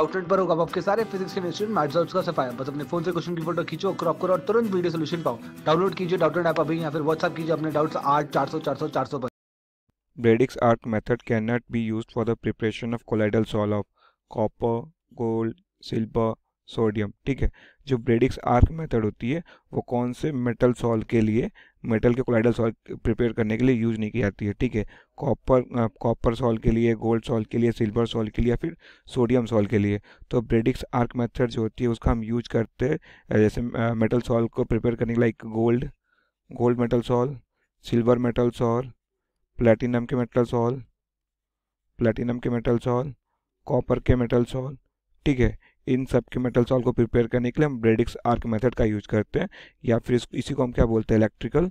Outlet पर होगा आपके सारे फिजिक्स केमिस्ट्री मैथ्स और उसका सफाया बस अपने फ़ोन से क्वेश्चन की फ़ोटो खींचो क्रॉप करो और तुरंत वीडियो सोल्यूशन पाओ। डाउनलोड कीजिए डाउटलेट ऐप अभी या फिर व्हाट्सएप कीजिए अपने डाउट्स आठ चार सौ चार सौ चार सौ पर। Bradix arc method cannot be used for the preparation of colloidal solve of copper, gold, silver, sodium ठीक है? जो ब्रेडिक्स आर्क मेथड होती है वो कौन से मेटल सॉल्व के लिए मेटल के कोलाइडल सॉल्व प्रिपेयर करने के लिए यूज़ नहीं की जाती है, ठीक है? कॉपर कॉपर सॉल्व के लिए, गोल्ड सॉल्व के लिए, सिल्वर सॉल्व के लिए फिर सोडियम सॉल्व के लिए। तो ब्रेडिक्स आर्क मेथड जो होती है उसका हम यूज़ करते हैं जैसे मेटल सॉल्व को प्रिपेयर करने के like gold gold metal sol, silver metal sol platinum के मेटल सॉल प्लेटिनम के मेटल सॉल कॉपर के मेटल सॉल ठीक है? इन सब के मेटल सॉल्व को प्रिपेयर करने के लिए हम ब्रेडिक्स आर्क मेथड का यूज़ करते हैं या फिर इस, को हम क्या बोलते हैं? इलेक्ट्रिकल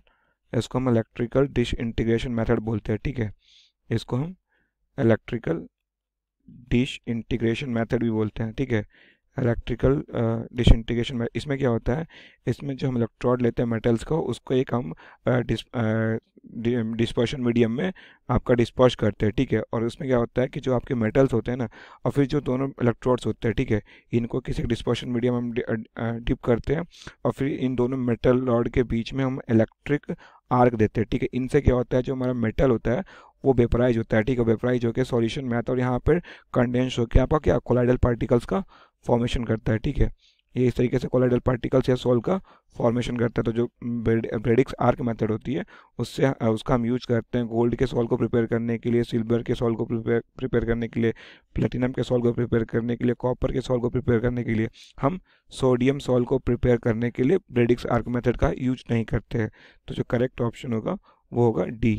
इसको हम इलेक्ट्रिकल डिश इंटीग्रेशन मेथड बोलते हैं ठीक है? इसको हम इलेक्ट्रिकल डिश इंटीग्रेशन मेथड भी बोलते हैं ठीक है? इलेक्ट्रिकल डिसइंटीग्रेशन में इसमें क्या होता है? इसमें जो हम इलेक्ट्रोड लेते हैं मेटल्स को उसको एक हम डिस्पर्शन मीडियम में आपका डिस्पर्श करते हैं, ठीक है? और उसमें क्या होता है कि जो आपके मेटल्स होते हैं ना, और फिर जो दोनों इलेक्ट्रोड्स होते हैं, ठीक है? इनको किसी डिस्पर्शन मीडियम हम डिप करते हैं, और फिर इन दोनों मेटल रॉड के बीच में हम इलेक्ट्रिक आर्क देते हैं, ठीक है? इनसे क्या होता है, जो हमारा मेटल होता है, वो वेपराइज होता है, ठीक है? वेपराइज होकर सॉल्यूशन में आता है, और यहाँ पर कंडेंस होकर आपका क्या? कोलाइडल पार्टिकल्स का फॉर्मेशन करता है, ठीक है? ये इस तरीके से कोलाइडल पार्टिकल्स या सॉल्व का फॉर्मेशन करता है। तो जो ब्रेडिक्स आर्क मेथड होती है, उससे उसका हम यूज़ करते हैं गोल्ड के सॉल्व को प्रिपेयर करने के लिए सिल्वर के सॉल्व को प्रिपेयर करने के लिए प्लेटिनम के सॉल्व को प्रिपेयर करने के लिए कॉपर के सॉल्व को प्रिपेयर करने के लिए हम सोडियम सॉल्व को प्रिपेयर करने के लिए ब्रेडिक्स आर्क मेथड का यूज़ नहीं करते हैं। तो जो करेक्ट ऑप्शन होगा, वो होगा डी